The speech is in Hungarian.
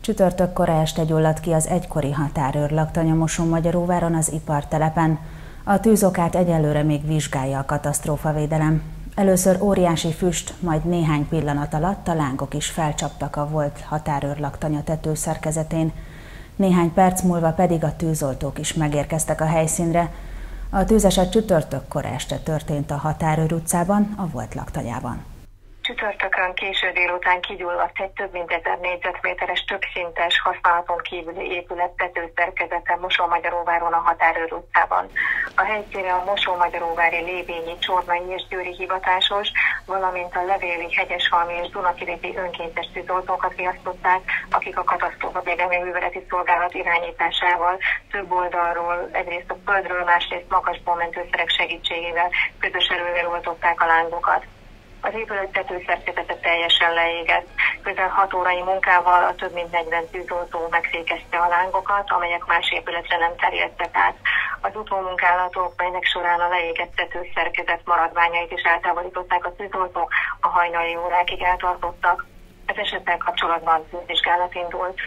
Csütörtök kora este gyulladt ki az egykori határőr laktanya Magyaróváron az ipartelepen. A tűzokát egyelőre még vizsgálja a katasztrófavédelem. Először óriási füst, majd néhány pillanat alatt a lángok is felcsaptak a volt határőr laktanya tetőszerkezetén. Néhány perc múlva pedig a tűzoltók is megérkeztek a helyszínre. A tűzeset csütörtök este történt a Határőr utcában, a volt laktanyában. Csütörtökön késő délután kigyulladt egy több mint ezer négyzetméteres többszintes használaton kívüli épület tetőszerkezete Mosó-Magyaróváron a Határőr utcában. A helyszíne a Mosó-Magyaróvári Lévényi, Csornai és Győri hivatásos, valamint a Levéli, Hegyeshalmi és Dunakiripi önkéntes tűzoltókat riasztották, akik a katasztrófa védelmi műveleti szolgálat irányításával több oldalról, egyrészt a földről, másrészt magasból mentőszerek segítségével közös erővel oltották a lángokat. Az épület tetőszerkezete teljesen leégett. Közel 6 órai munkával a több mint 40 tűzoltó megfékezte a lángokat, amelyek más épületre nem terjedtek át. Az utómunkálatok, melynek során a leégett tetőszerkezet maradványait is eltávolították a tűzoltók, a hajnali órákig eltartottak. Az esettel kapcsolatban vizsgálat indult.